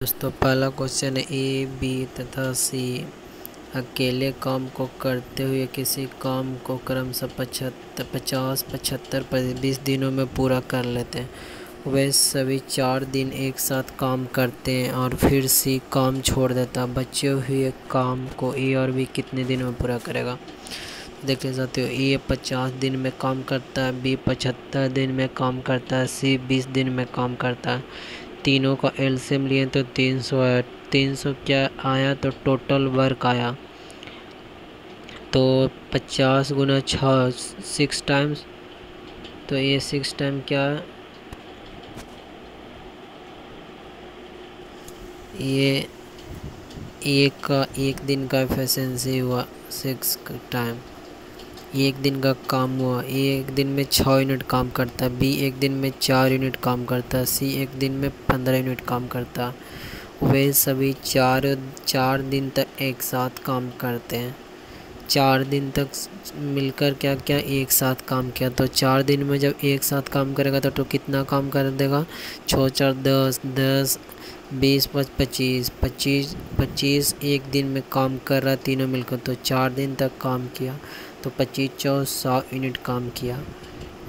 दोस्तों, पहला क्वेश्चन है ए बी तथा सी अकेले काम को करते हुए किसी काम को क्रमशः पचहत्तर पचास, पचहत्तर बीस दिनों में पूरा कर लेते हैं। वे सभी चार दिन एक साथ काम करते हैं और फिर सी काम छोड़ देता है। बचे हुए काम को ए और बी कितने दिन में पूरा करेगा? देख सकते हो ए पचास दिन में काम करता है बी पचहत्तर दिन में काम करता है सी बीस दिन में काम करता है। तीनों का एल्सियम लिए तो तीन सौ आया तीन सौ क्या आया तो टोटल वर्क आया। तो पचास गुना छः सिक्स टाइम्स तो ये सिक्स टाइम क्या? ये एक का एक दिन का एफिशिएंसी हुआ सिक्स टाइम एक दिन का काम हुआ ए एक दिन में छः यूनिट काम करता बी एक दिन में चार यूनिट काम करता सी एक दिन में पंद्रह यूनिट काम करता। वे सभी चार चार दिन तक एक साथ काम करते हैं। चार दिन तक मिलकर क्या क्या एक साथ काम किया? तो चार दिन में जब एक साथ काम करेगा तो, तो कितना काम कर देगा? छः चार दस दस बीस पच पच्चीस पच्चीस पच्चीस एक दिन में काम कर रहा तीनों मिलकर तो चार दिन तक काम किया। तो पच्चीस चौ सौ यूनिट काम किया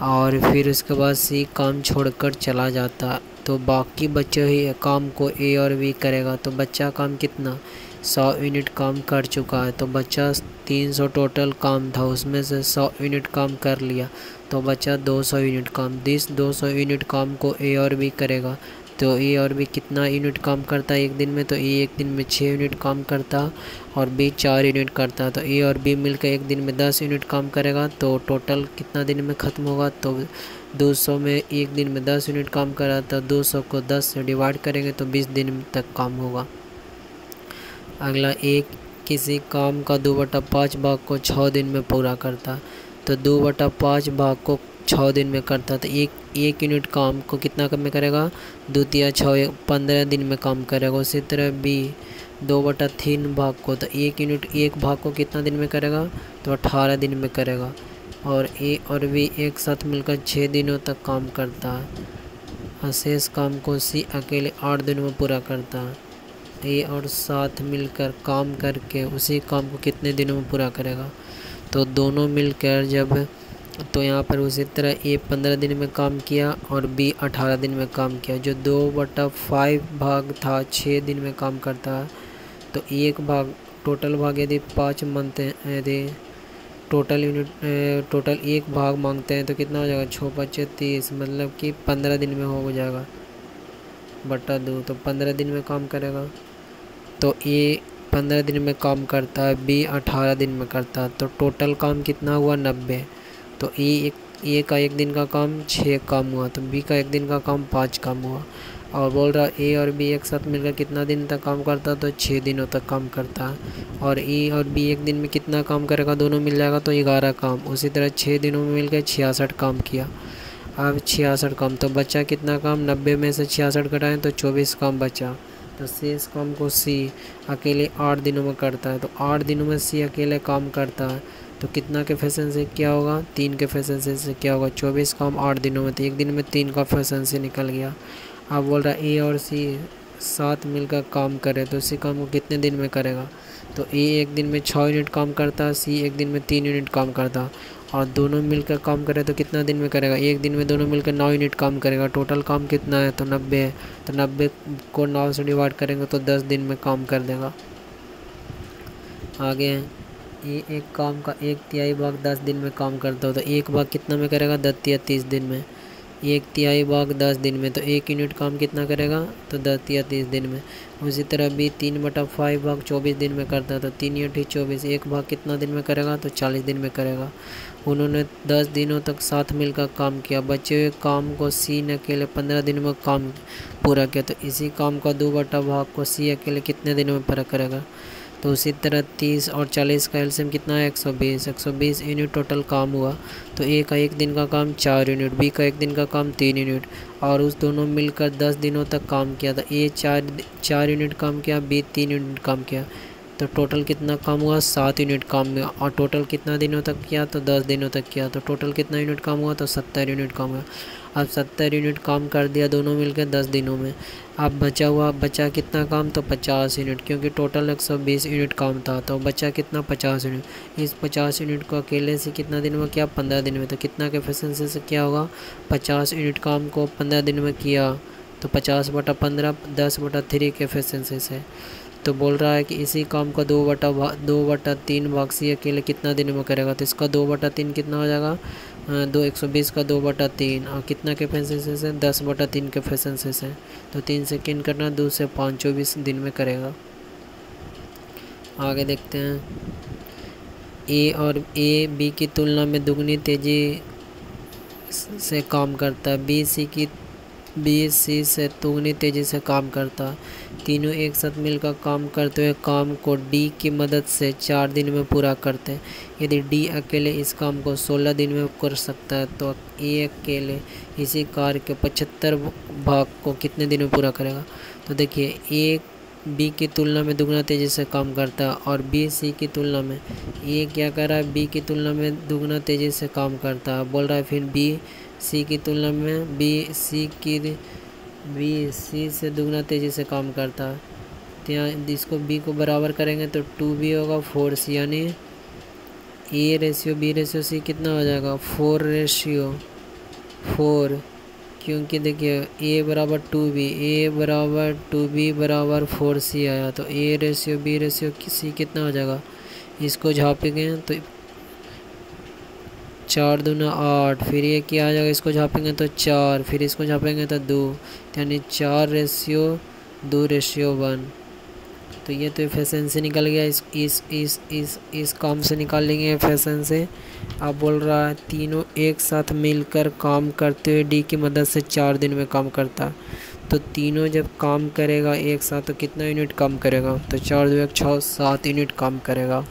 और फिर उसके बाद सी काम छोड़कर चला जाता। तो बाकी बच्चे ही काम को ए और बी करेगा। तो बच्चा काम कितना? सौ यूनिट काम कर चुका है। तो बच्चा तीन सौ टोटल काम था। उसमें से सौ यूनिट काम कर लिया। तो बच्चा दो सौ यूनिट काम। दिस दो सौ यूनिट काम को ए और बी करेगा। तो ए और बी कितना यूनिट काम करता है एक दिन में तो ए एक दिन में छः यूनिट काम करता और बी चार यूनिट करता। तो ए और बी मिलकर एक दिन में दस यूनिट काम करेगा तो टोटल कितना दिन में ख़त्म होगा? तो दो सौ में एक दिन में दस यूनिट काम करा तो दो सौ को दस से डिवाइड करेंगे तो बीस दिन तक काम होगा। अगला, एक किसी काम का दो बटा पाँच भाग को छः दिन में पूरा करता। तो दो बटा पाँच भाग को छः दिन में करता तो एक एक यूनिट काम को कितना कम में करेगा? द्वितीय छः पंद्रह दिन में काम करेगा। उसी तरह बी दो बटा तीन भाग को तो एक यूनिट, एक भाग को कितना दिन में करेगा? तो अठारह दिन में करेगा। और ए और बी एक साथ मिलकर छः दिनों तक काम करता है। अशेष काम को सी अकेले आठ दिनों में पूरा करता है। ए और साथ मिलकर काम करके उसी काम को कितने दिनों में पूरा करेगा? तो दोनों मिलकर जब तो यहाँ पर उसी तरह ए पंद्रह दिन में काम किया और बी अठारह दिन में काम किया, जो दो बटा फाइव भाग था छः दिन में काम करता। है तो एक भाग, टोटल भाग यदि पाँच हैं, यदि टोटल यूनिट टोटल एक भाग मांगते हैं तो कितना हो जाएगा? छः पच्चीस तीस मतलब कि पंद्रह दिन में हो जाएगा। बटा दो तो पंद्रह दिन में काम करेगा। तो ए पंद्रह दिन में काम करता है, बी अठारह दिन में करता है। तो टोटल काम कितना हुआ? नब्बे। तो ए एक, ए का एक दिन का काम छः काम हुआ तो बी का एक दिन का काम, पाँच काम हुआ। और बोल रहा, ए और बी एक साथ मिलकर कितना दिन तक काम करता? तो छः दिनों तक काम करता। है और ए और बी एक दिन में कितना काम करेगा? दोनों मिल जाएगा तो ग्यारह काम। उसी तरह छः दिनों में मिलकर छियासठ काम किया। अब छियासठ काम तो बचा कितना काम? नब्बे में से छियासठ घटाएँ तो चौबीस काम बचा। तो शेष काम को सी अकेले आठ दिनों में करता है। तो आठ दिनों में सी अकेले काम करता है। तो कितना के फ़ैशन से क्या होगा? तीन के फ़ैशन से क्या होगा? चौबीस काम आठ दिनों में तो एक दिन में तीन का फ़ैशन से निकल गया। अब बोल रहा ए और सी साथ मिलकर काम करे तो उसी काम को कितने दिन में करेगा? तो ए एक दिन में छः यूनिट काम करता, सी एक दिन में तीन यूनिट काम करता। और दोनों मिलकर काम करे तो कितना दिन में करेगा? एक दिन में दोनों मिलकर नौ यूनिट काम करेगा। टोटल काम कितना है? तो नब्बे है। तो नब्बे को नौ से डिवाइड करेंगे तो दस दिन में काम कर देगा। आगे हैं। ये एक काम का, एक तिहाई भाग दस दिन में काम करता हो तो एक भाग कितना में करेगा? दस या तीस दिन में। एक तिहाई भाग दस दिन में तो एक यूनिट काम कितना करेगा? तो दस या तीस दिन में। उसी तरह भी तीन बटा फाइव भाग चौबीस दिन में करता है तो तीन यूनिट ही चौबीस। एक भाग कितना दिन में करेगा? तो चालीस दिन में करेगा। उन्होंने दस दिनों तक साथ मिलकर काम किया। बचे हुए काम को सी ने अकेले पंद्रह दिन में काम पूरा किया। तो इसी काम का दो बटा भाग को सी अकेले कितने दिनों में पूरा करेगा? तो उसी तरह तीस और चालीस का एल्सियम कितना है? एक सौ बीस। एक सौ बीस यूनिट टोटल काम हुआ। तो ए का एक दिन का काम चार यूनिट, बी का एक दिन का काम तीन यूनिट और उस दोनों मिलकर दस दिनों तक काम किया था। ए चार चार यूनिट काम किया, बी तीन यूनिट काम किया। तो टोटल कितना काम हुआ? सात यूनिट काम हुआ और टोटल कितना दिनों तक किया? तो दस दिनों तक किया। तो टोटल कितना यूनिट काम हुआ? तो सत्तर यूनिट काम हुआ। अब सत्तर यूनिट काम कर दिया दोनों मिलकर दस दिनों में। अब बचा हुआ बचा कितना काम? तो पचास यूनिट, क्योंकि टोटल एक सौ बीस यूनिट काम था। तो बचा कितना? पचास यूनिट। इस पचास यूनिट को अकेले से कितना दिन में किया? पंद्रह दिन में। तो कितना के एफिशिएंसी से क्या होगा? पचास यूनिट काम को पंद्रह दिन में किया। तो पचास बटा पंद्रह, दस बटा थ्री के एफिशिएंसी से। तो बोल रहा है कि इसी काम को दो बटा दो बटा तीन भाग सी अकेले कितना दिन में करेगा? तो इसका दो बटा तीन कितना हो जाएगा? दो एक सौ बीस का दो बटा तीन। और कितना के फैसेंसे से दस बटा तीन के फैसेंसे से तो तीन से किन करना? दो से पाँच, चौबीस दिन में करेगा। आगे देखते हैं। ए और ए, बी की तुलना में दुगनी तेज़ी से काम करता है। बी सी की, बी सी से दुगनी तेज़ी से काम करता है। तीनों एक साथ मिलकर काम करते हुए काम को डी की मदद से चार दिन में पूरा करते हैं। यदि डी अकेले इस काम को सोलह दिन में कर सकता है तो ए अकेले इसी कार्य के पचहत्तर भाग को कितने दिन में पूरा करेगा? तो देखिए, ए बी की तुलना में दुगना तेज़ी से काम करता है और बी सी की तुलना में ए क्या कर रहा है? बी की तुलना में दुगना तेज़ी से काम करता है। बोल रहा है फिर बी सी की तुलना में बी सी की बी सी से दुगना तेज़ी से काम करता है। तो इसको बी को बराबर करेंगे तो टू बी होगा फोर सी यानी A ratio B ratio C कितना हो जाएगा? फोर रेशियो फोर क्योंकि देखिए ए बराबर टू बी ए बराबर टू बी बराबर फोर सी आया तो A ratio B ratio C कितना हो जाएगा? इसको झापेंगे तो चार दूना आठ, फिर ये क्या आ जाएगा? इसको झापेंगे तो चार, फिर इसको झापेंगे तो दो, यानी चार रेशियो दो रेशियो वन तो ये तो एफिशिएंसी निकल गया, इस इस इस इस इस काम से निकाल लेंगे एफिशिएंसी अब बोल रहा है, तीनों एक साथ मिलकर काम करते हुए डी की मदद से चार दिन में काम करता। तो तीनों जब काम करेगा एक साथ तो कितना यूनिट काम करेगा? तो चार दो एक छः, सात यूनिट काम करेगा।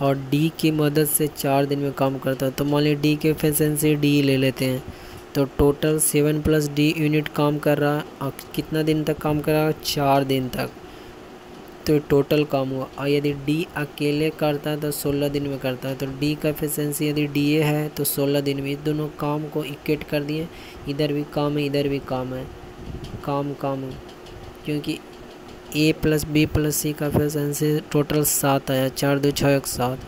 और डी की मदद से चार दिन में काम करता है। तो मान लीजिए डी की एफिशिएंसी डी ले लेते हैं। तो total seven plus D unit काम कर रहा है और कितना दिन तक काम कर रहा है? चार दिन तक। तो टोटल काम हुआ। और यदि डी अकेले करता है तो सोलह दिन में करता है। तो डी का एफिशिएंसी यदि डी ए है तो सोलह दिन में। दोनों काम को इक्वेट कर दिए। इधर भी काम है, इधर भी काम है। काम काम क्योंकि A plus B plus C का एफिशिएंसी टोटल सात आया, चार दो छः एक सात।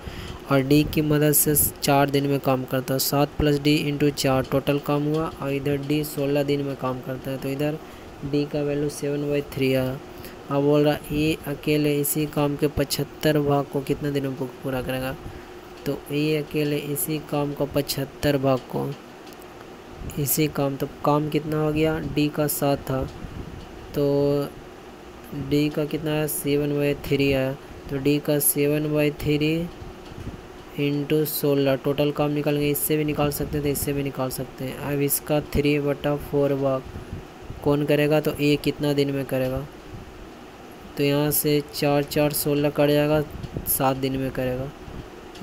और डी की मदद से चार दिन में काम करता है। सात प्लस डी इंटू चार टोटल काम हुआ। और इधर डी सोलह दिन में काम करता है। तो इधर डी का वैल्यू सेवन बाई थ्री आया। अब बोल रहा ए अकेले इसी काम के पचहत्तर भाग को कितने दिनों में पूरा करेगा? तो ए अकेले इसी काम को पचहत्तर भाग को। इसी काम तो काम कितना हो गया? डी का सात था। तो डी का कितना है? सेवन बाई थ्री है। तो डी का सेवन बाई थ्री इंटू सोलह। टोटल काम निकालेंगे इससे भी निकाल सकते हैं तो इससे भी निकाल सकते हैं। अब इसका थ्री बटा फोर भाग कौन करेगा? तो ए कितना दिन में करेगा? तो यहाँ से चार चार, सोलह कट जाएगा, सात दिन में करेगा।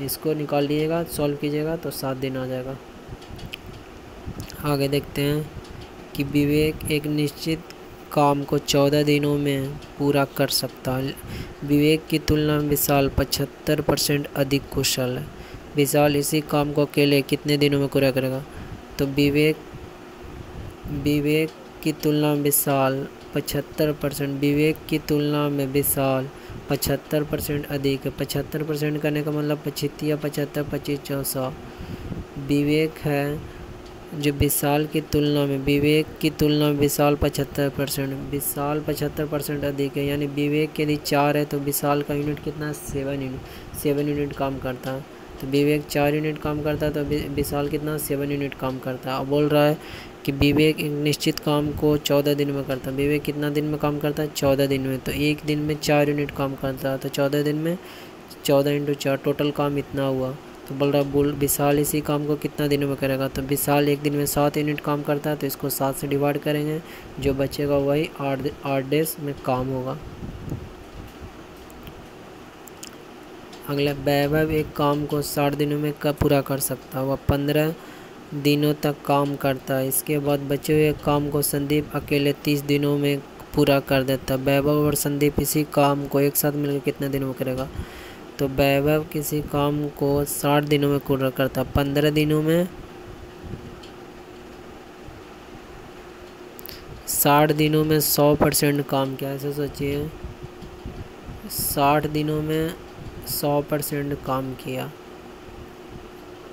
इसको निकाल लीजिएगा सॉल्व कीजिएगा तो सात दिन आ जाएगा। आगे देखते हैं कि विवेक एक निश्चित काम को चौदह दिनों में पूरा कर सकता है। विवेक की तुलना में विशाल पचहत्तर परसेंट अधिक कुशल है। विशाल इसी काम को अकेले कितने दिनों में पूरा करेगा? तो विवेक विवेक की तुलना में विशाल पचहत्तर परसेंट, विवेक की तुलना में विशाल पचहत्तर परसेंट अधिक है। पचहत्तर परसेंट करने का मतलब पचहत्तर पचहत्तर, पच्चीस चौसौ विवेक है जो विशाल की तुलना में, विवेक की तुलना में विशाल पचहत्तर परसेंट, विशाल पचहत्तर परसेंट अधिक है। यानी विवेक के यदि चार है तो विशाल का यूनिट कितना है? सेवन यूनिट सेवन यूनिट काम करता है। तो विवेक चार यूनिट काम करता है तो विशाल कितना? सेवन यूनिट काम करता है। अब बोल रहा है कि विवेक एक निश्चित काम को चौदह दिन में करता है। विवेक कितना दिन में काम करता है? चौदह दिन में। तो एक दिन में चार यूनिट काम करता है। तो चौदह दिन में चौदह इंटू चार, टोटल काम इतना हुआ। तो बोल रहा बोल, विशाल इसी काम को कितना दिनों में करेगा? तो विशाल एक दिन में सात यूनिट काम करता है तो इसको सात से डिवाइड करेंगे। जो बचेगा वही आठ आठ डेज़ में काम होगा। अगला, वैभव एक काम को साठ दिनों में कब पूरा कर सकता है? वह पंद्रह दिनों तक काम करता है। इसके बाद बचे हुए काम को संदीप अकेले तीस दिनों में पूरा कर देता है। वैभव और संदीप इसी काम को एक साथ मिलकर कितने दिनों में करेगा? तो वैभव किसी काम को साठ दिनों में पूरा करता, पंद्रह दिनों में? साठ दिनों में सौ परसेंट काम किया, ऐसे सोचिए। साठ दिनों में सौ परसेंट काम किया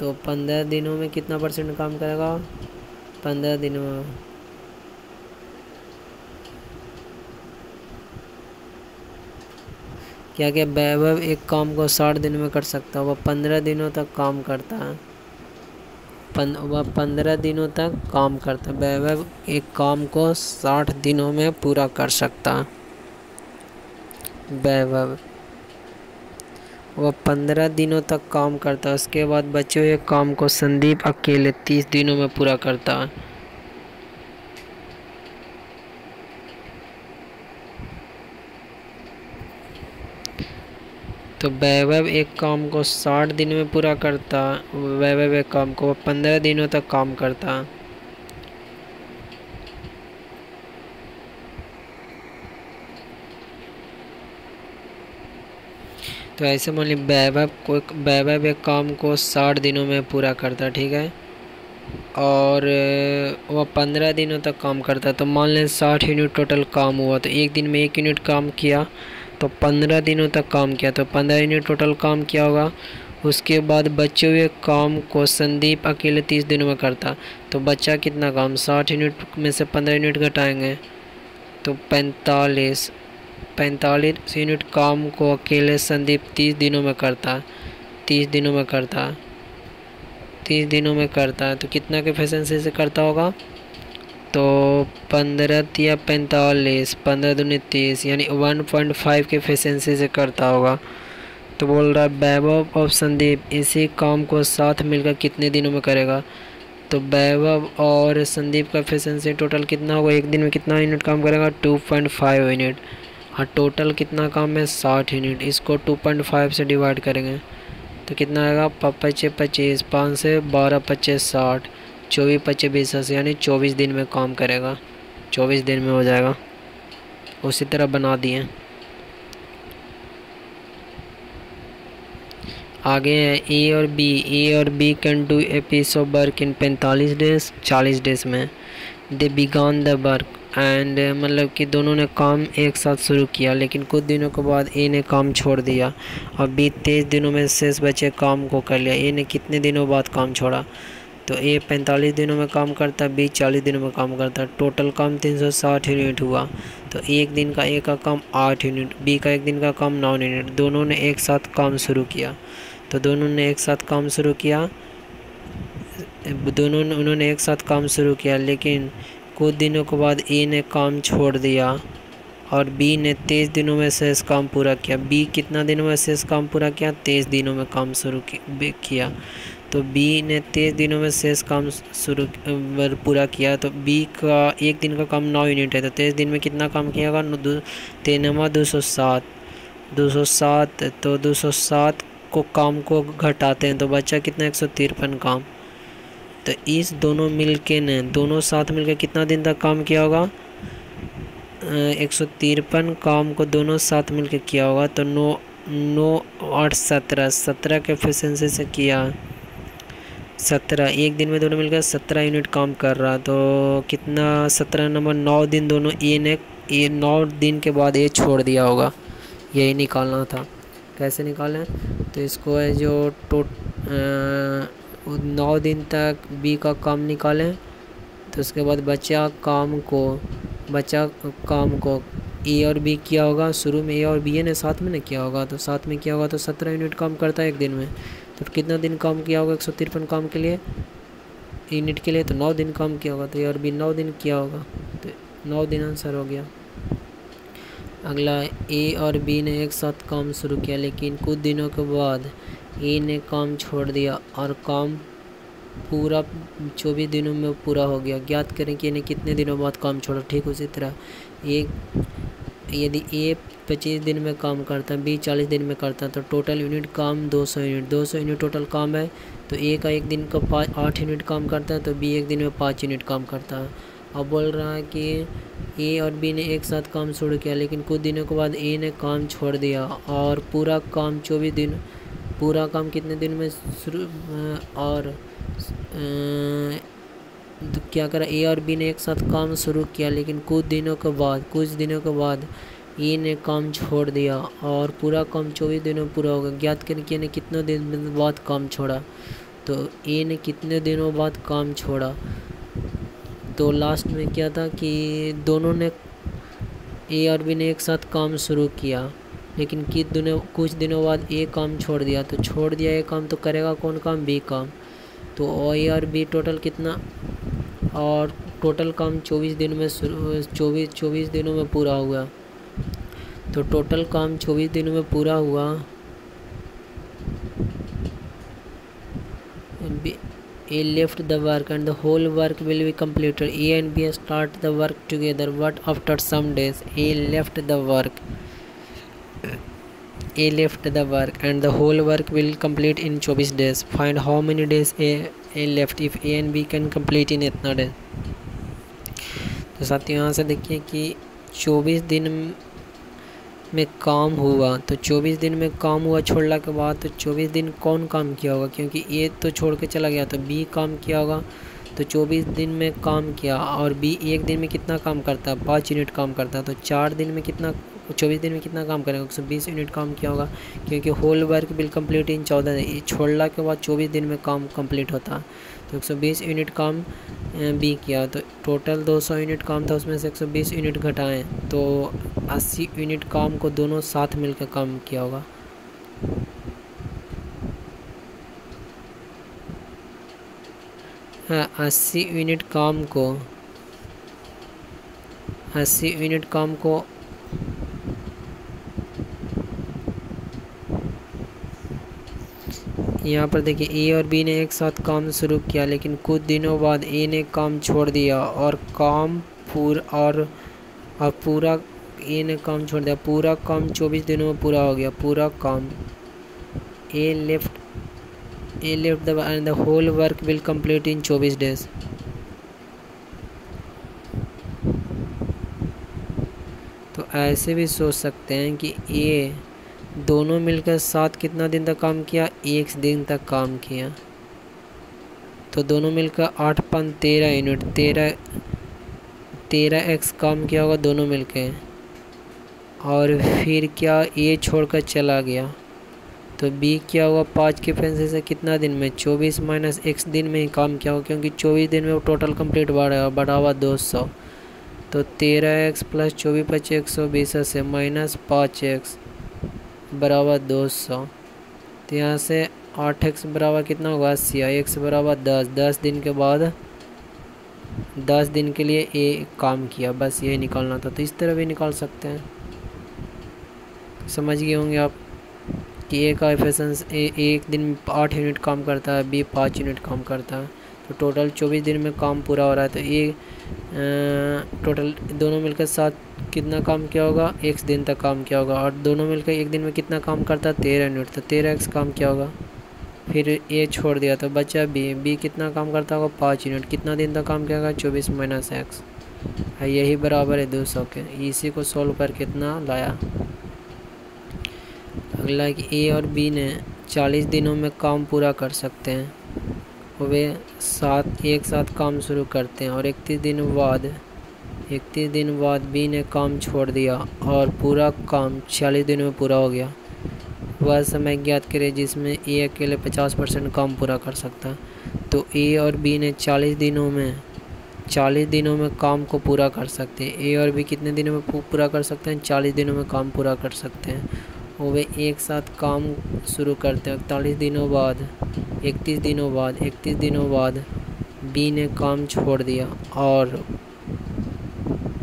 तो पंद्रह दिनों में कितना परसेंट काम करेगा? पंद्रह दिनों में। क्या क्या वैभव एक काम को साठ दिन में कर सकता है वह पंद्रह दिनों तक काम करता है। पन, वह पंद्रह दिनों तक काम करता है। वैभव एक काम को साठ दिनों में पूरा कर सकता है। वैभव वह पंद्रह दिनों तक काम करता है। उसके बाद बचे हुए काम को संदीप अकेले तीस दिनों में पूरा करता है। तो वैभव एक काम को साठ दिन में पूरा करता, वैभव एक काम को पंद्रह दिनों तक काम करता। तो ऐसे मान लीजिए वैभव को वैभव एक काम को साठ दिनों में पूरा करता, ठीक है? और वह पंद्रह दिनों तक काम करता। तो मान लें साठ यूनिट टोटल काम हुआ तो एक दिन में एक यूनिट काम किया तो पंद्रह दिनों तक काम किया। तो पंद्रह यूनिट टोटल काम किया होगा। उसके बाद बचे हुए काम को संदीप अकेले तीस दिनों में करता। तो बच्चा कितना काम? साठ यूनिट में से पंद्रह यूनिट घटाएँगे। तो पैंतालीस पैंतालीस यूनिट काम को अकेले संदीप तीस दिनों में करता। तीस दिनों में करता। तीस दिनों में करता। तो कितना के एफिशिएंसी से करता होगा? तो पंद्रह या पैंतालीस, पंद्रह दूनी तीस, यानी वन पॉइंट फाइव के एफिशिएंसी से करता होगा। तो बोल रहा है, वैभव और संदीप, इसी काम को साथ मिलकर कितने दिनों में करेगा? तो वैभव और संदीप का एफिशिएंसी टोटल कितना होगा? एक दिन में कितना यूनिट काम करेगा? टू पॉइंट फाइव यूनिट और टोटल कितना काम है? साठ यूनिट इसको टू पॉइंट फाइव से डिवाइड करेंगे। तो कितना आएगा? पच्चीस पच्चीस, पाँच से बारह, पच्चीस, साठ। चौबीस पच्चीस बीस अस्सी, यानी चौबीस दिन में काम करेगा। चौबीस दिन में हो जाएगा। उसी तरह बना दिए। आगे है, ए और बी। ए और B can do a piece of work in पैंतालीस डेज़ चालीस डेज़ में। They began the work and मतलब कि दोनों ने काम एक साथ शुरू किया, लेकिन कुछ दिनों के बाद ए ने काम छोड़ दिया। और बी तेईस दिनों में शेष बचे काम को कर लिया। ए ने कितने दिनों बाद काम छोड़ा? तो ए पैंतालीस दिनों में काम करता बी चालीस दिनों में काम करता। टोटल काम तीन सौ साठ यूनिट हुआ। तो एक दिन का ए का काम आठ यूनिट बी का एक दिन का काम नौ यूनिट दोनों ने एक साथ काम शुरू किया। तो दोनों ने एक साथ काम शुरू किया। दोनों ने, उन्होंने एक साथ काम शुरू किया, लेकिन कुछ दिनों के बाद ए ने काम छोड़ दिया और बी ने तेईस दिनों में शेष काम पूरा किया। बी कितना दिनों में शेष काम पूरा किया? तेईस दिनों में काम शुरू किया। तो बी ने तेईस दिनों में शेष काम शुरू पूरा किया तो बी का एक दिन का काम नौ यूनिट है तो तेईस दिन में कितना काम किया होगा? तेनमा दो सौ सात। दो सौ सात तो दो सौ सात को काम को घटाते हैं तो बच्चा कितना? एक सौ तिरपन काम। तो इस दोनों मिलके ने, दोनों साथ मिलकर कितना दिन तक काम किया होगा? एक सौ तिरपन काम को दोनों साथ मिलकर किया होगा तो नौ नौ, आठ, सत्रह। सत्रह के एफिशिएंसी से किया। सत्रह, एक दिन में दोनों मिलकर सत्रह यूनिट काम कर रहा। तो कितना? सत्रह नंबर नौ दिन दोनों ए ने ये नौ दिन के बाद ये छोड़ दिया होगा। यही निकालना था। कैसे निकालें? तो इसको है जो टोट नौ दिन तक बी का काम निकालें तो उसके बाद बचा काम को, बचा काम को ए और बी किया होगा। शुरू में ए और बी ने साथ में ना किया होगा। तो साथ में किया होगा तो सत्रह यूनिट काम करता है एक दिन में। तो कितना दिन काम किया होगा? एक सौ तिरपन काम के लिए यूनिट के लिए तो नौ दिन काम किया होगा। तो और बी नौ दिन किया होगा। तो नौ दिन आंसर हो गया। अगला, ए और बी ने एक साथ काम शुरू किया, लेकिन कुछ दिनों के बाद ए ने काम छोड़ दिया और काम पूरा चौबीस दिनों में पूरा हो गया। ज्ञात करें कि इन्हें कितने दिनों बाद काम छोड़ा? ठीक उसी तरह। एक, यदि ए पच्चीस दिन में काम करता है, बीस चालीस दिन में करता है तो टोटल यूनिट काम दो सौ यूनिट दो सौ यूनिट टोटल काम है तो ए का एक दिन का पाँच आठ यूनिट काम करता है तो बी एक दिन में पाँच यूनिट काम करता है। अब बोल रहा है कि ए और बी ने एक साथ काम शुरू किया, लेकिन कुछ दिनों के बाद ए ने काम छोड़ दिया, और पूरा काम चौबीस दिन, पूरा काम कितने दिन में शुरू और तो क्या करा, ए और बी ने एक साथ काम शुरू किया, लेकिन कुछ दिनों के बाद, कुछ दिनों के बाद ए ने काम छोड़ दिया और पूरा काम चौबीस दिनों में पूरा हो गया। ज्ञात करके ने कितने दिन बाद काम छोड़ा? तो ए ने कितने दिनों बाद काम छोड़ा? तो लास्ट में क्या था कि दोनों ने ए और बी ने एक साथ काम शुरू किया। लेकिन किस दिनों, कुछ दिनों बाद ए काम छोड़ दिया। तो छोड़ दिया ए काम तो करेगा कौन काम? बी काम। तो ए और बी टोटल कितना? और टोटल काम चौबीस दिन में शुरू, चौबीस चौबीस दिनों में पूरा हुआ। तो टोटल काम चौबीस दिनों में पूरा हुआ। A left the work and the whole work will be completed A and B start the work together what after some days A left the work A left the work and the whole work will complete in चौबीस days find how many days A A left if A and B can complete in इतना days तो साथियों, यहाँ से देखिए कि चौबीस दिन में काम हुआ तो 24 दिन में काम हुआ छोड़ने के बाद तो 24 दिन कौन काम किया होगा? क्योंकि ए तो छोड़ के चला गया तो बी काम किया होगा तो 24 दिन में काम किया और बी एक दिन में कितना काम करता? है पाँच यूनिट काम करता है तो चार दिन में कितना, चौबीस दिन में कितना काम करेगा? एक सौ बीस यूनिट काम किया होगा, क्योंकि whole work will complete in चौदह दिन छोड़ने के बाद चौबीस दिन में काम कंप्लीट होता। तो एक सौ बीस यूनिट काम बी किया। तो टोटल दो सौ यूनिट काम था, उसमें से एक सौ बीस यूनिट घटाएँ तो अस्सी यूनिट काम को दोनों साथ मिलकर काम किया होगा। हाँ अस्सी यूनिट काम को, अस्सी यूनिट काम को यहाँ पर देखिए ए और बी ने एक साथ काम शुरू किया लेकिन कुछ दिनों बाद ए ने काम छोड़ दिया और काम पूरा और, और पूरा ए ने काम छोड़ दिया। पूरा काम चौबीस दिनों में पूरा हो गया पूरा काम। A left A left the and the whole work will complete in चौबीस डेज़ तो ऐसे भी सोच सकते हैं कि ए दोनों मिलकर साथ कितना दिन तक काम किया? एक दिन तक काम किया। तो दोनों मिलकर आठ पाँच तेरह यूनिट तेरह तेरह एक्स काम किया होगा दोनों मिलकर। और फिर क्या ए छोड़कर चला गया? तो बी क्या हुआ पाँच के फैंसे से कितना दिन में? चौबीस माइनस एक्स दिन में ही काम किया होगा, क्योंकि चौबीस दिन में वो टोटल कंप्लीट बढ़ा, बढ़ावा दो सौ। तो तेरह एक्स प्लस चौबीस पच्चीस, एक सौ बीस से माइनस पाँच एक्स बराबर दो सौ। तो यहाँ से आठ एक्स बराबर कितना होगा? अस्सी एक्स बराबर दस। दस दिन के बाद, दस दिन के लिए ए काम किया। बस यही निकालना था। तो इस तरह भी निकाल सकते हैं। समझ गए होंगे आप कि ए का एफिशेंस ए, एक दिन आठ यूनिट काम करता है, बी पाँच यूनिट काम करता है। तो टोटल चौबीस दिन में काम पूरा हो रहा है। तो ये टोटल दोनों मिलकर साथ कितना काम किया होगा? एक दिन तक काम किया होगा। और दोनों मिलकर एक दिन में कितना काम करता? है तेरह यूनिट। तो तेरह एक्स काम किया होगा। फिर ए छोड़ दिया। तो बचा बी बी कितना काम करता होगा? पाँच यूनिट। कितना दिन तक काम किया होगा? चौबीस माइनस एक्स यही बराबर है दो सौ के। इसी को सॉल्व कर कितना लाया। अगला कि ए और बी ने चालीस दिनों में काम पूरा कर सकते हैं। वे साथ एक साथ काम शुरू करते हैं और इकतीस दिन बाद, इकतीस दिन बाद बी ने काम छोड़ दिया और पूरा काम छियालीस दिनों में पूरा हो गया। वह समय ज्ञात करें जिसमें ए अकेले पचास परसेंट काम पूरा कर सकता है। तो ए और बी ने चालीस दिनों में, चालीस दिनों में काम को पूरा कर सकते हैं। ए और बी कितने दिनों में पूरा कर सकते हैं? चालीस दिनों में काम पूरा कर सकते हैं। और वे एक साथ काम शुरू करते हैं इकतालीस दिनों बाद, इकतीस दिनों बाद, इकतीस दिनों बाद बी ने काम छोड़ दिया और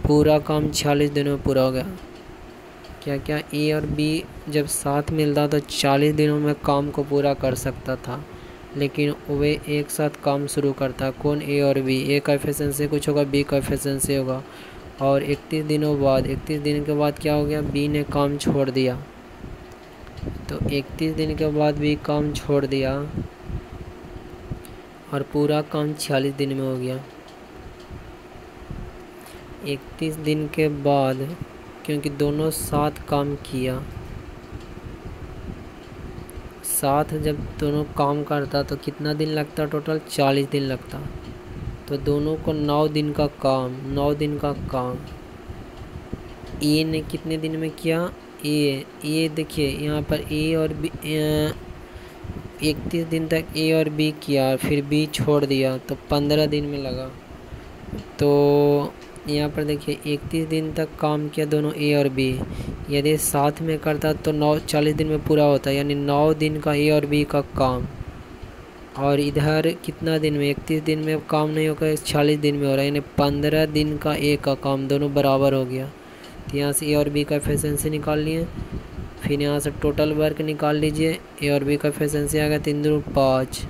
पूरा काम छियालीस दिनों में पूरा हो गया। क्या क्या ए और बी जब साथ मिलता तो चालीस दिनों में काम को पूरा कर सकता था, लेकिन वे एक साथ काम शुरू करता। कौन ए और बी ए का एफिशिएंसी कुछ होगा बी का एफिशिएंसी होगा। और इकतीस दिनों बाद, इकतीस दिन के बाद क्या हो गया? बी ने काम छोड़ दिया। तो इकतीस दिन के बाद भी काम छोड़ दिया और पूरा काम छियालीस दिन में हो गया। इकतीस दिन के बाद, क्योंकि दोनों साथ काम किया, साथ जब दोनों काम करता तो कितना दिन लगता? टोटल चालीस दिन लगता। तो दोनों को नौ दिन का काम, नौ दिन का काम। ए ने कितने दिन में किया? ए ए देखिए, यहाँ पर ए और बी इकतीस दिन तक ए और बी किया फिर बी छोड़ दिया तो पंद्रह दिन में लगा। तो यहाँ पर देखिए, इकतीस दिन तक काम किया दोनों ए और बी यदि साथ में करता तो नौ, चालीस दिन में पूरा होता, यानी नौ दिन का ए और बी का काम। और इधर कितना दिन में? इकतीस दिन में काम नहीं होगा, चालीस दिन में हो रहा है, यानी पंद्रह दिन का ए का काम, दोनों बराबर हो गया। तो यहाँ से ए और बी का एफिशिएंसी निकाल लिए। फिर यहाँ से टोटल वर्क निकाल लीजिए। ए और बी का एफिशिएंसी आ गया तीन दो पाँच।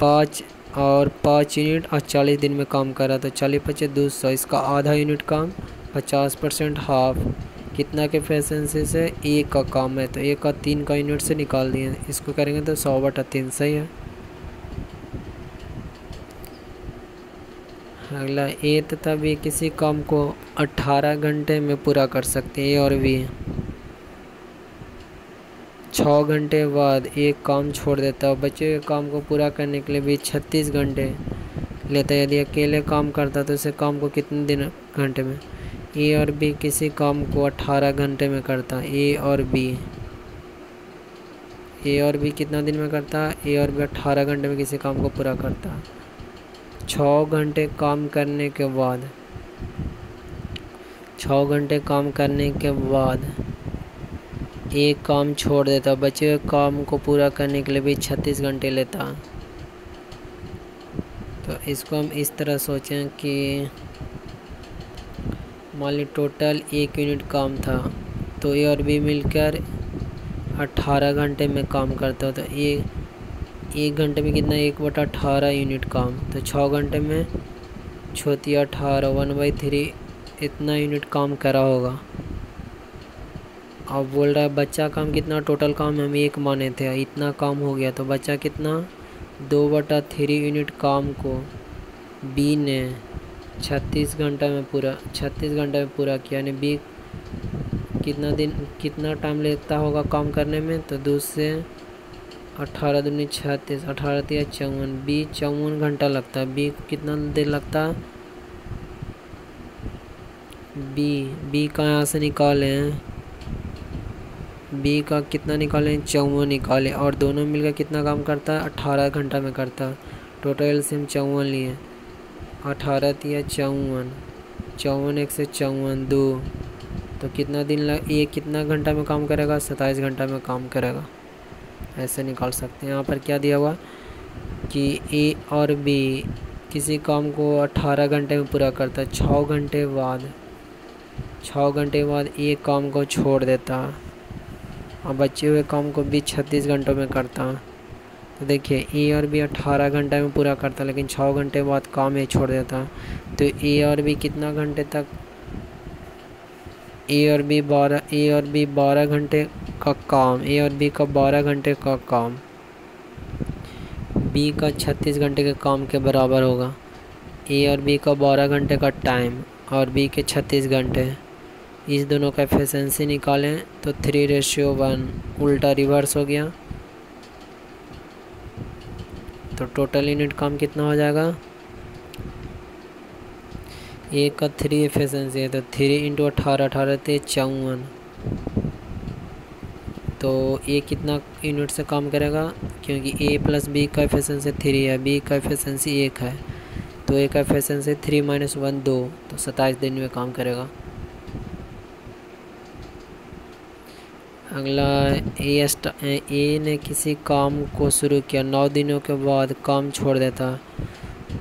पाँच और पाँच यूनिट और चालीस दिन में काम कर रहा तो चालीस पच्चीस दो सौ। इसका आधा यूनिट काम पचास परसेंट हाफ़ कितना के एफिशिएंसी से एक का काम है? तो एक का तीन का यूनिट से निकाल दिए। इसको करेंगे तो सौ बटा तीन। सही है? अगला ए तथा बी किसी काम को 18 घंटे में पूरा कर सकते हैं ए और बी छः घंटे बाद एक काम छोड़ देता है। बच्चे के काम को पूरा करने के लिए भी छत्तीस घंटे लेता है। यदि अकेले काम करता तो उसे काम को कितने दिन, घंटे में? ए और बी किसी काम को अठारह घंटे में करता। ए और बी ए और बी कितना दिन में करता? ए और बी अठारह घंटे में किसी काम को पूरा करता। है छः घंटे काम करने के बाद। छः घंटे काम करने के बाद एक काम छोड़ देता, बचे हुए काम को पूरा करने के लिए भी छत्तीस घंटे लेता। तो इसको हम इस तरह सोचें कि मान ली टोटल एक यूनिट काम था तो ए और बी मिलकर अट्ठारह घंटे में काम करता तो ये एक घंटे में कितना? एक बटा अठारह यूनिट काम। तो छः घंटे में छोती अठारह, वन बाई थ्री, इतना यूनिट काम करा होगा। अब बोल रहा है, बच्चा काम कितना? टोटल काम हम एक माने थे। इतना काम हो गया। तो बच्चा कितना? दो बटा थ्री यूनिट काम को बी ने छत्तीस घंटा में पूरा, छत्तीस घंटे में पूरा किया। यानी बी कितना दिन, कितना टाइम लेता होगा काम करने में? तो दो से अठारह दूनी छत्तीस, अठारह तिया चौवन बी चौवन घंटा लगता। है बी कितना देर लगता? बी बी का यहाँ से निकाले। हैं बी का कितना निकालें? चौवन निकाले। और दोनों मिलकर कितना काम करता? है अठारह घंटा में करता। टोटल से हम चौवन लिए। अठारह तिया चौवन। चौवन एक से चौवन दो। तो कितना दिन लग ये कितना घंटा में काम करेगा? सत्ताईस घंटा में काम करेगा। ऐसे निकाल सकते हैं। यहाँ पर क्या दिया हुआ कि ए और बी किसी काम को अठारह घंटे में पूरा करता है। छः घंटे बाद छः घंटे बाद एक काम को छोड़ देता। और बचे हुए काम को भी छत्तीस घंटों में करता। तो देखिए, ए और बी अठारह घंटे में पूरा करता, लेकिन छः घंटे बाद काम ये छोड़ देता। तो ए और बी कितना घंटे तक ए और बी बारह ए और बी बारह घंटे का काम ए और बी का बारह घंटे का काम। बी का छत्तीस घंटे के काम के बराबर होगा। ए और बी का बारह घंटे का टाइम और बी के छत्तीस घंटे। इस दोनों का एफिशिएंसी निकालें तो थ्री रेशियो वन उल्टा रिवर्स हो गया। तो टोटल यूनिट काम कितना हो जाएगा? एक का थ्री एफिशिएंसी है तो थ्री इंटू अठारह अठारह थे चौवन। तो ए कितना यूनिट से काम करेगा? क्योंकि ए प्लस बी का एफिशिएंसी थ्री है बी का एफिशिएंसी एक है। तो ए का एफिशिएंसी थ्री माइनस वन दो तो सत्ताईस दिन में काम करेगा। अगला ए ए ने किसी काम को शुरू किया, नौ दिनों के बाद काम छोड़ देता।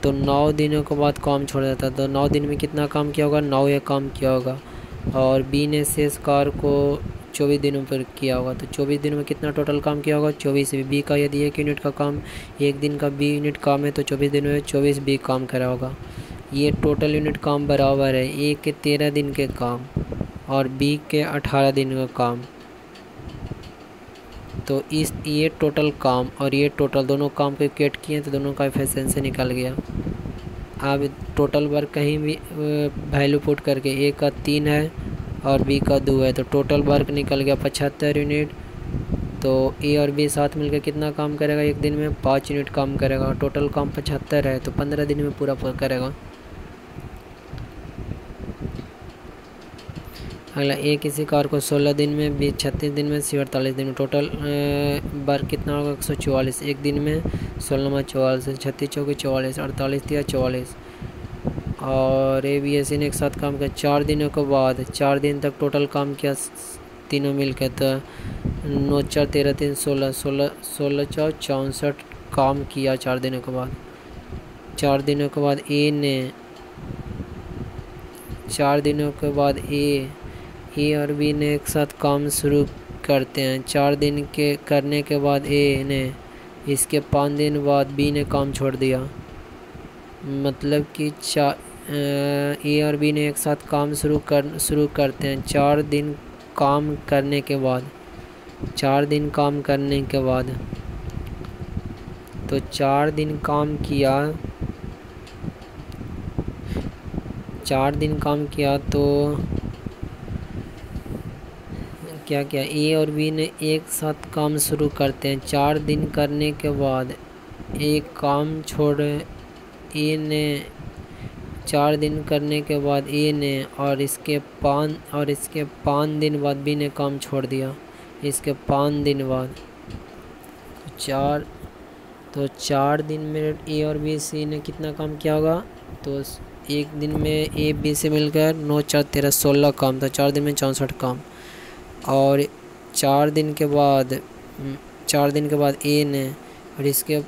तो नौ दिनों के बाद काम छोड़ देता। तो नौ दिन में कितना काम किया होगा? नौ या काम किया होगा। और बी ने शेष कार को चौबीस दिनों पर किया होगा। तो चौबीस दिनों में कितना टोटल काम किया होगा? चौबीस। बी का यदि एक यूनिट का काम, एक दिन का बी यूनिट काम है तो चौबीस दिनों में चौबीस बी काम करा होगा। ये टोटल यूनिट काम बराबर है। ए के तेरह दिन के काम और बी के अठारह दिन का काम। तो इस, ये टोटल काम और ये टोटल दोनों काम को इक्वेट किए तो दोनों का एफिशिएंसी निकल गया। अब टोटल वर्क कहीं भी वैल्यू पुट करके ए का तीन है और बी का दो है तो टोटल वर्क निकल गया पचहत्तर यूनिट तो ए और बी साथ मिलकर कितना काम करेगा? एक दिन में पाँच यूनिट काम करेगा टोटल काम पचहत्तर है तो पंद्रह दिन में पूरा करेगा। अगला, ए किसी कार को सोलह दिन में बी छत्तीस दिन में सी अड़तालीस दिन में। टोटल बार कितना होगा? एक सौ चौवालीस। एक दिन में सोलह में चौवालीस, छत्तीस चौकी चौवालीस, अड़तालीस दिया चौवालीस। और ए बी एस ने एक साथ काम किया चार दिनों के बाद। चार दिन तक टोटल काम किया तीनों मिल के तो नौ, चार, तेरह, तीन, सोलह सोलह सोलह, चार, चौंसठ काम किया चार दिनों के बाद। चार दिनों के बाद ए ने, चार दिनों के बाद ए ए और बी ने एक साथ काम शुरू करते हैं। चार दिन के करने के बाद ए ने इसके पाँच दिन बाद बी ने काम छोड़ दिया। मतलब कि चार ए और बी ने एक साथ काम शुरू कर, शुरू करते हैं। चार दिन काम करने के बाद, चार दिन काम करने के बाद। तो चार दिन काम किया, चार दिन काम किया तो क्या क्या? ए और बी ने एक साथ काम शुरू करते हैं। चार दिन करने के बाद एक काम छोड़। ए ने चार दिन करने के बाद ए ने और इसके पाँच और इसके पाँच दिन बाद बी ने काम छोड़ दिया। इसके पाँच दिन बाद चार तो चार दिन में ए और बी सी ने कितना काम किया होगा? तो एक दिन में ए बी से मिलकर नौ, चार, तेरह, सोलह काम था। चार दिन में चौंसठ काम। और चार दिन के बाद, चार दिन के बाद ए ने, और इसके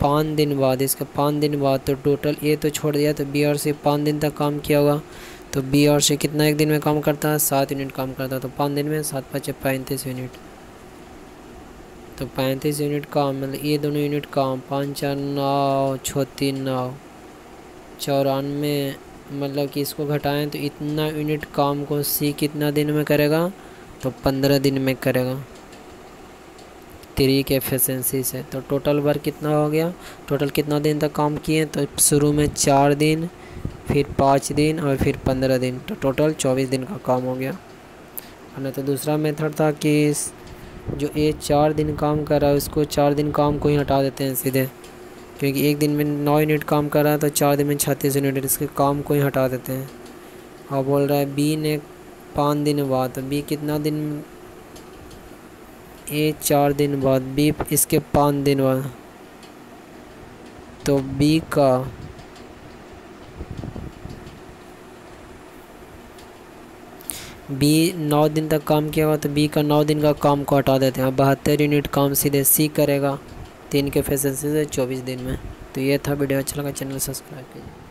पाँच दिन बाद, इसके पाँच दिन बाद तो टोटल ए तो छोड़ दिया तो बी और सी पाँच दिन तक काम किया होगा। तो बी और सी कितना एक दिन में काम करता है? सात यूनिट काम करता है। तो पाँच दिन में सात पाँच पैंतीस यूनिट। तो पैंतीस यूनिट काम मतलब ये दोनों यूनिट काम, पाँच, चार, नौ, छः, तीन, नौ, चौरानवे मतलब कि इसको घटाएँ तो इतना यूनिट काम को सी कितना दिन में करेगा? तो पंद्रह दिन में करेगा। थ्री के एफिशिएंसी से। तो टोटल वर्क कितना हो गया? टोटल कितना दिन तक काम किए? तो शुरू में चार दिन, फिर पाँच दिन और फिर पंद्रह दिन। तो टोटल चौबीस दिन का काम हो गया। नहीं तो दूसरा मेथड था कि जो ये चार दिन काम कर रहा है, उसको चार दिन काम को ही हटा देते हैं सीधे। क्योंकि एक दिन में नौ यूनिट काम कर रहा है तो चार दिन में छत्तीस यूनिट इसके काम को ही हटा देते हैं। और बोल रहा है बी ने पाँच दिन बाद, बी कितना दिन? ए चार दिन बाद, बी इसके पाँच दिन बाद। तो बी का बी नौ दिन तक काम किया हुआ तो बी का नौ दिन का काम को हटा देते हैं। बहत्तर यूनिट काम सीधे सी करेगा, तीन के फैसेंसी से चौबीस दिन में। तो ये था वीडियो अच्छा लगा, चैनल सब्सक्राइब कीजिए।